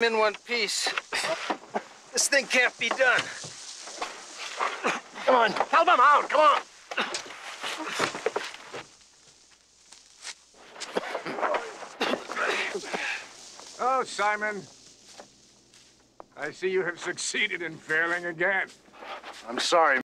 in one piece. This thing can't be done. Come on, help him out, come on. Oh, Simon. I see you have succeeded in failing again. I'm sorry,